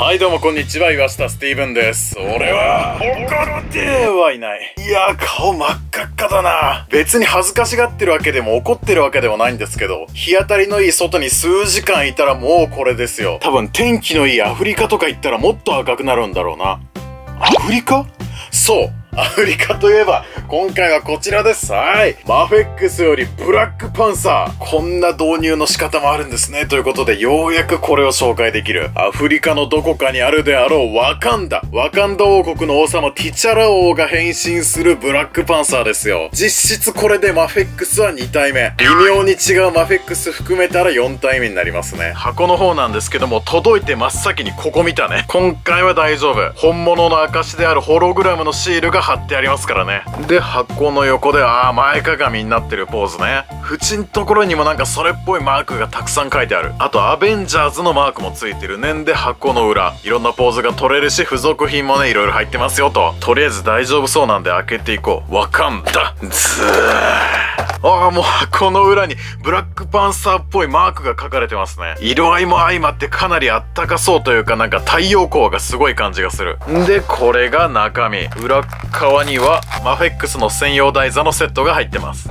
はいどうもこんにちは岩下スティーブンです。俺は怒ってはいない。いや顔真っ赤っかだな。別に恥ずかしがってるわけでも怒ってるわけでもないんですけど日当たりのいい外に数時間いたらもうこれですよ。多分天気のいいアフリカとか行ったらもっと赤くなるんだろうな。アフリカ？そう。アフリカといえば、今回はこちらです。はい。マフェックスよりブラックパンサー。こんな導入の仕方もあるんですね。ということで、ようやくこれを紹介できる。アフリカのどこかにあるであろうワカンダ。ワカンダ王国の王様ティチャラ王が変身するブラックパンサーですよ。実質これでマフェックスは2体目。微妙に違うマフェックス含めたら4体目になりますね。箱の方なんですけども、届いて真っ先にここ見たね。今回は大丈夫。本物の証であるホログラムのシールが貼ってありますからね。で箱の横でああ前かがみになってるポーズね。縁のところにもなんかそれっぽいマークがたくさん書いてある。あとアベンジャーズのマークもついてる。ねんで箱の裏。いろんなポーズが取れるし付属品もねいろいろ入ってますよと。とりあえず大丈夫そうなんで開けていこう。わかんだ。ずー。ああ、もうこの裏にブラックパンサーっぽいマークが書かれてますね。色合いも相まってかなりあったかそうというかなんか太陽光がすごい感じがする。んで、これが中身。裏側にはマフェックスの専用台座のセットが入ってます。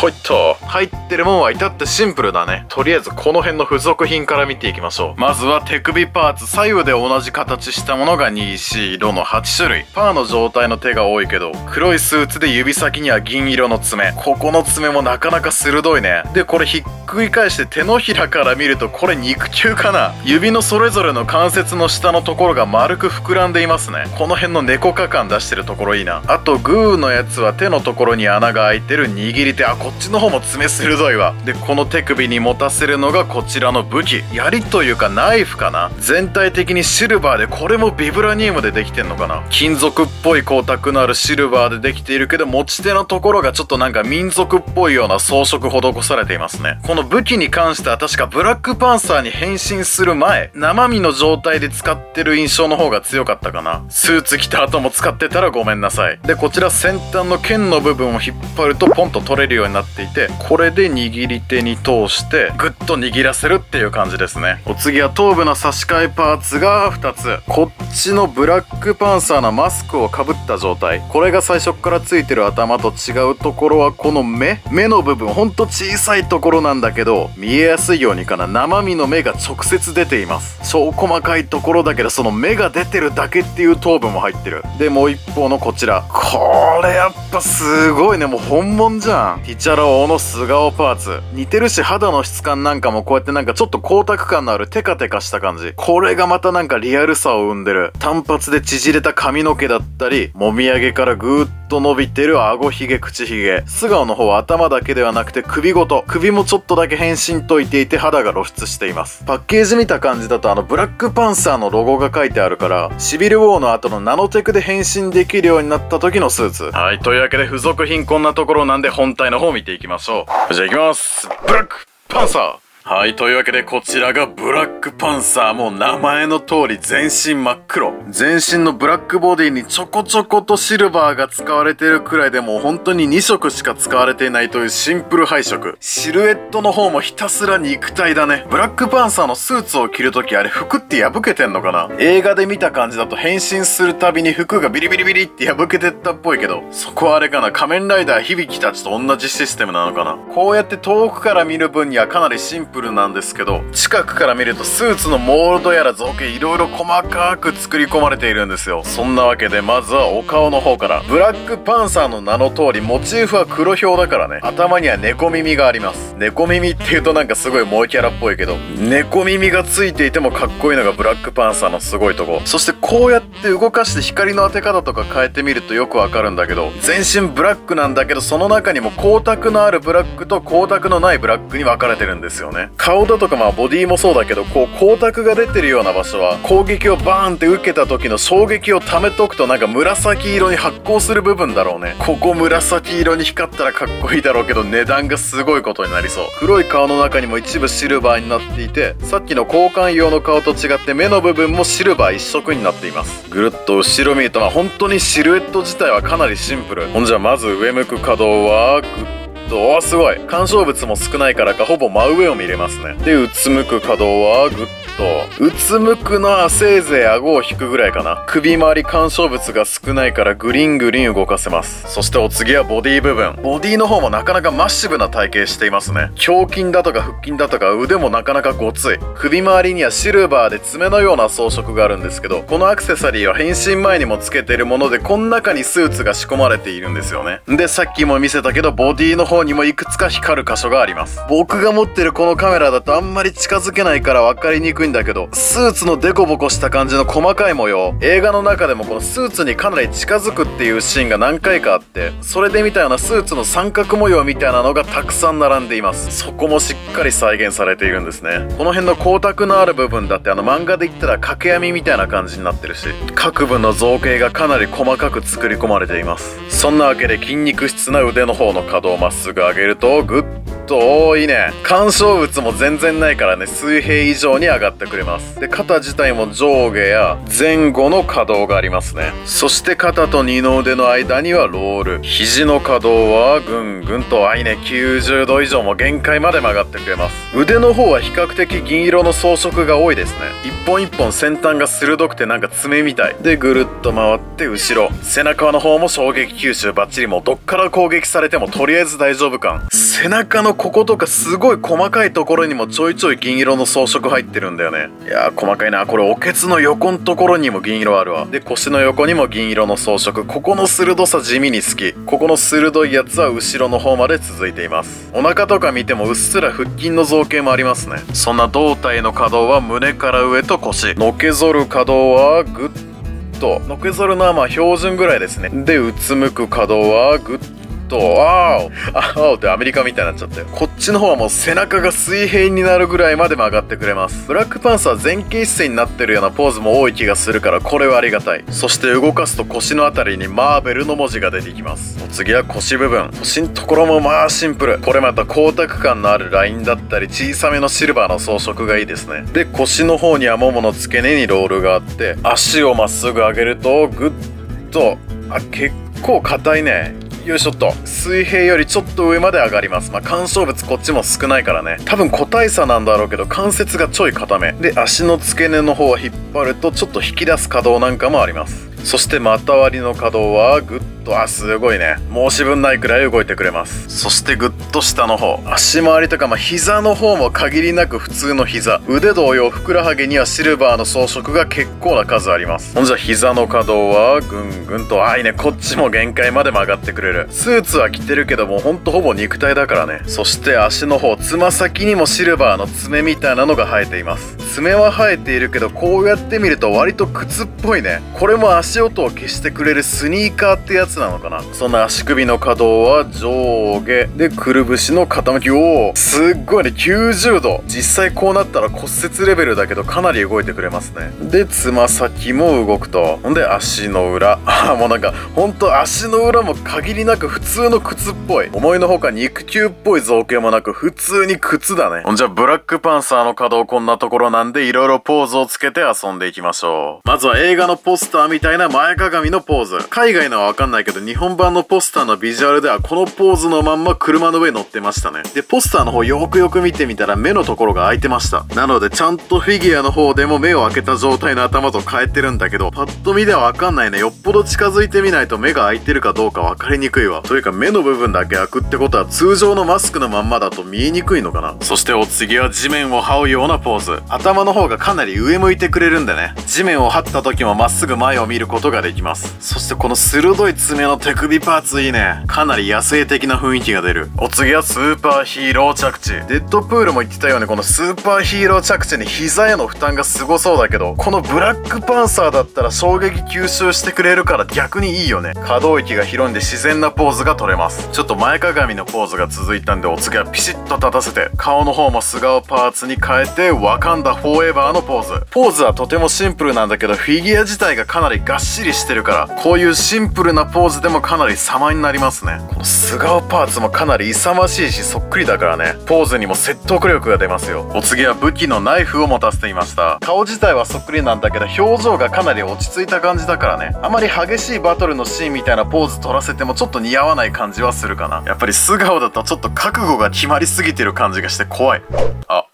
ほいっと。入ってるもんは至ってシンプルだね。とりあえずこの辺の付属品から見ていきましょう。まずは手首パーツ。左右で同じ形したものが2、4、色の8種類。パーの状態の手が多いけど、黒いスーツで指先には銀色の爪。ここの爪爪もなかなか鋭いね。で、これひっくり返して手のひらから見るとこれ肉球かな指のそれぞれの関節の下のところが丸く膨らんでいますね。この辺の猫化感出してるところいいな。あと、グーのやつは手のところに穴が開いてる握り手。あ、こっちの方も爪鋭いわ。で、この手首に持たせるのがこちらの武器。槍というかナイフかな全体的にシルバーで、これもビブラニウムでできてんのかな金属っぽい光沢のあるシルバーでできているけど、持ち手のところがちょっとなんか民族っぽいような装飾施されていますね。この武器に関しては確かブラックパンサーに変身する前、生身の状態で使ってる印象の方が強かったかな。スーツ着た後も使ってたらごめんなさい。で、こちら先端の剣の部分を引っ張るとポンと取れるようになっていて、これで握り手に通してグッと握らせるっていう感じですね。お次は頭部の差し替えパーツが2つ。こっちのブラックパンサーのマスクをかぶった状態。これが最初からついてる頭と違うところはこの目目の部分ほんと小さいところなんだけど見えやすいようにかな生身の目が直接出ています超細かいところだけどその目が出てるだけっていう頭部も入ってるでもう一方のここちら。これやっぱすごいね。もう本物じゃん。ティチャラ王の素顔パーツ。似てるし肌の質感なんかもこうやってなんかちょっと光沢感のあるテカテカした感じ。これがまたなんかリアルさを生んでる。単発で縮れた髪の毛だったりもみあげからぐーっと伸びてる顎ひげ口ひげ。素顔の方は頭だけではなくて首ごと首もちょっとだけ変身といていて肌が露出しています。パッケージ見た感じだとあのブラックパンサーのロゴが書いてあるからシビルウォーの後のナノテクで変身できるようになった時のスーツ。はいというわけで付属品こんなところなんで本体の方見ていきましょう。じゃあ行きます。ブラックパンサー。はい、というわけでこちらがブラックパンサー。もう名前の通り全身真っ黒。全身のブラックボディにちょこちょことシルバーが使われているくらいでも本当に2色しか使われていないというシンプル配色。シルエットの方もひたすら肉体だね。ブラックパンサーのスーツを着るときあれ服って破けてんのかな？映画で見た感じだと変身するたびに服がビリビリビリって破けてったっぽいけど、そこはあれかな？仮面ライダー響きたちと同じシステムなのかな？こうやって遠くから見る分にはかなりシンプルプルなんですけど近くから見るとスーツのモールドやら造形いろいろ細かく作り込まれているんですよ。そんなわけでまずはお顔の方から。ブラックパンサーの名の通りモチーフは黒ひょうだからね。頭には猫耳があります。猫耳って言うとなんかすごい萌えキャラっぽいけど猫耳がついていてもかっこいいのがブラックパンサーのすごいとこ。そしてこうやって動かして光の当て方とか変えてみるとよくわかるんだけど全身ブラックなんだけどその中にも光沢のあるブラックと光沢のないブラックに分かれてるんですよね。顔だとかまあボディもそうだけどこう光沢が出てるような場所は攻撃をバーンって受けた時の衝撃を溜めとくとなんか紫色に発光する部分だろうね。ここ紫色に光ったらかっこいいだろうけど値段がすごいことになりそう。黒い顔の中にも一部シルバーになっていてさっきの交換用の顔と違って目の部分もシルバー一色になっています。ぐるっと後ろ見るとまあ本当にシルエット自体はかなりシンプル。ほんじゃまず上向く可動はグッとおすごい。干渉物も少ないからかほぼ真上を見れますね。でうつむく可動はグッと。うつむくのはせいぜい顎を引くぐらいかな。首周り干渉物が少ないからグリングリン動かせます。そしてお次はボディ部分。ボディの方もなかなかマッシブな体型していますね。胸筋だとか腹筋だとか腕もなかなかごつい。首周りにはシルバーで爪のような装飾があるんですけどこのアクセサリーは変身前にもつけているものでこの中にスーツが仕込まれているんですよね。でさっきも見せたけどボディの方にもいくつか光る箇所があります。僕が持ってるこのカメラだとあんまり近づけないから分かりにくいんだけどスーツのデコボコした感じの細かい模様。映画の中でもこのスーツにかなり近づくっていうシーンが何回かあってそれで見たようなスーツの三角模様みたいなのがたくさん並んでいます。そこもしっかり再現されているんですね。この辺の光沢のある部分だってあの漫画で言ったら掛け網みたいな感じになってるし各部の造形がかなり細かく作り込まれています。そんなわけで筋肉質な腕の方の可動まっすぐ上げるとグッと多いね。干渉物も全然ないからね。水平以上に上がってくれます。で肩自体も上下や前後の可動がありますね。そして肩と二の腕の間にはロール。肘の可動はぐんぐんとあいね。90度以上も限界まで曲がってくれます。腕の方は比較的銀色の装飾が多いですね。一本一本先端が鋭くてなんか爪みたい。でぐるっと回って後ろ。背中の方も衝撃吸収。バッチリもうどっから攻撃されてもとりあえず大丈夫感。背中のこことかすごい細かいところにもちょいちょい銀色の装飾入ってるんだよね。いやー細かいな。これおけつの横のところにも銀色あるわ。で腰の横にも銀色の装飾。ここの鋭さ地味に好き。ここの鋭いやつは後ろの方まで続いています。お腹とか見てもうっすら腹筋の造形もありますね。そんな胴体の可動は胸から上と腰。のけぞる可動はグッと。のけぞるのはまあ標準ぐらいですね。でうつむく可動はグッと、あーあーってアメリカみたいになっちゃったよ。こっちの方はもう背中が水平になるぐらいまで曲がってくれます。ブラックパンサー前傾姿勢になってるようなポーズも多い気がするからこれはありがたい。そして動かすと腰のあたりにマーベルの文字が出てきます。お次は腰部分。腰のところもまあシンプル。これまた光沢感のあるラインだったり小さめのシルバーの装飾がいいですね。で、腰の方にはももの付け根にロールがあって、足をまっすぐ上げるとグッと、あ、結構硬いね。よいしょっと。水平よりちょっと上まで上がります。まあ干渉物こっちも少ないからね。多分個体差なんだろうけど関節がちょい硬め。で足の付け根の方は引っ張るとちょっと引き出す可動なんかもあります。そして股割りの可動はグッとあすごいね。申し分ないくらい動いてくれます。そしてグッと下の方。足回りとかまあ膝の方も限りなく普通の膝。腕同様ふくらはぎにはシルバーの装飾が結構な数あります。ほんじゃ膝の可動はぐんぐんとあいいね。こっちも限界まで曲がってくれる。スーツは着てるけどもほんとほぼ肉体だからね。そして足の方つま先にもシルバーの爪みたいなのが生えています。爪は生えているけどこうやって見ると割と靴っぽいね。これも足音を消してくれるスニーカーってやつなのかな？そんな足首の可動は上下。でくるぶしの傾きおおすっごいね90度実際こうなったら骨折レベルだけどかなり動いてくれますね。でつま先も動くと。ほんで足の裏。あもうなんかほんと足の裏も限りなく普通の靴っぽい。思いのほか肉球っぽい造形もなく普通に靴だね。ほんじゃブラックパンサーの可動こんなところなんで色々ポーズをつけて遊んでいきましょう。まずは映画のポスターみたいなな前鏡のポーズ。海外のはわかんないけど日本版のポスターのビジュアルではこのポーズのまんま車の上に乗ってましたね。でポスターの方よくよく見てみたら目のところが開いてましたなのでちゃんとフィギュアの方でも目を開けた状態の頭と変えてるんだけどパッと見ではわかんないね。よっぽど近づいてみないと目が開いてるかどうか分かりにくいわ。というか目の部分だけ開くってことは通常のマスクのまんまだと見えにくいのかな。そしてお次は地面を這うようなポーズ。頭の方がかなり上向いてくれるんでね。地面を這った時もまっすぐ前を見ることができます。そしてこの鋭い爪の手首パーツいいね。かなり野生的な雰囲気が出る。お次はスーパーヒーロー着地。デッドプールも言ってたようにこのスーパーヒーロー着地に膝への負担がすごそうだけどこのブラックパンサーだったら衝撃吸収してくれるから逆にいいよね。可動域が広いんで自然なポーズが取れます。ちょっと前かがみのポーズが続いたんでお次はピシッと立たせて顔の方も素顔パーツに変えてワカンダフォーエバーのポーズ。ポーズはとてもシンプルなんだけどフィギュア自体がかなりがっしりしてるからこういうシンプルなポーズでもかなり様になりますね。この素顔パーツもかなり勇ましいしそっくりだからね。ポーズにも説得力が出ますよ。お次は武器のナイフを持たせていました。顔自体はそっくりなんだけど表情がかなり落ち着いた感じだからね。あまり激しいバトルのシーンみたいなポーズ取らせてもちょっと似合わない感じはするかな。やっぱり素顔だとちょっと覚悟が決まりすぎてる感じがして怖い。あ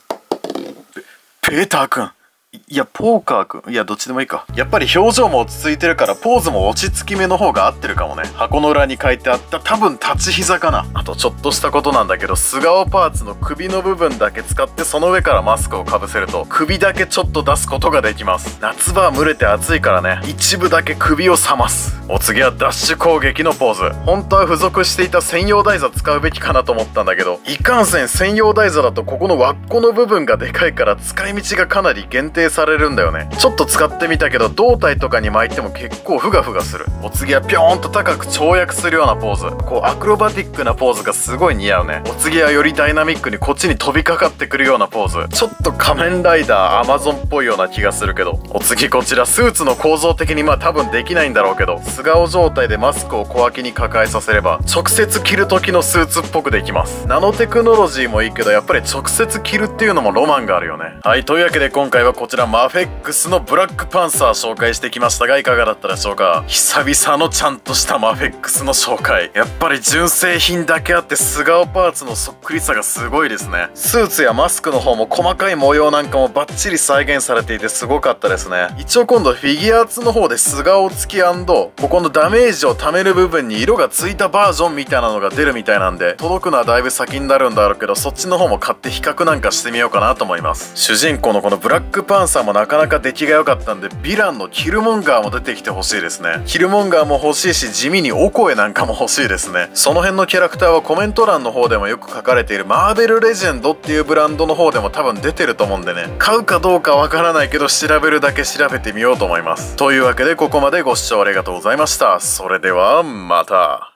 ペーターくんいや、ポーカーくん。いや、どっちでもいいか。やっぱり表情も落ち着いてるから、ポーズも落ち着き目の方が合ってるかもね。箱の裏に書いてあった、多分立ち膝かな。あと、ちょっとしたことなんだけど、素顔パーツの首の部分だけ使って、その上からマスクをかぶせると、首だけちょっと出すことができます。夏場は蒸れて暑いからね、一部だけ首を冷ます。お次はダッシュ攻撃のポーズ。本当は付属していた専用台座使うべきかなと思ったんだけど、いかんせん専用台座だとここの輪っこの部分がでかいから使い道がかなり限定されるんだよね。ちょっと使ってみたけど胴体とかに巻いても結構フガフガする。お次はピョーンと高く跳躍するようなポーズ。こうアクロバティックなポーズがすごい似合うね。お次はよりダイナミックにこっちに飛びかかってくるようなポーズ。ちょっと仮面ライダーアマゾンっぽいような気がするけど。お次こちらスーツの構造的にまあ多分できないんだろうけど素顔状態でマスクを小脇に抱えさせれば直接着る時のスーツっぽくできます。ナノテクノロジーもいいけどやっぱり直接着るっていうのもロマンがあるよね。はいというわけで今回はこちらマフェックスのブラックパンサー紹介してきましたがいかがだったでしょうか？久々のちゃんとしたマフェックスの紹介。やっぱり純正品だけあって素顔パーツのそっくりさがすごいですね。スーツやマスクの方も細かい模様なんかもバッチリ再現されていてすごかったですね。一応今度フィギュアーツの方で素顔付きここのダメージを貯める部分に色がついたバージョンみたいなのが出るみたいなんで届くのはだいぶ先になるんだろうけどそっちの方も買って比較なんかしてみようかなと思います。主人公のこのブラックパンサーもなかなか出来が良かったんでヴィランのキルモンガーも出てきてほしいですね。キルモンガーも欲しいし地味にオコエなんかも欲しいですね。その辺のキャラクターはコメント欄の方でもよく書かれているマーベルレジェンドっていうブランドの方でも多分出てると思うんでね。買うかどうかわからないけど調べるだけ調べてみようと思います。というわけでここまでご視聴ありがとうございました。それではまた。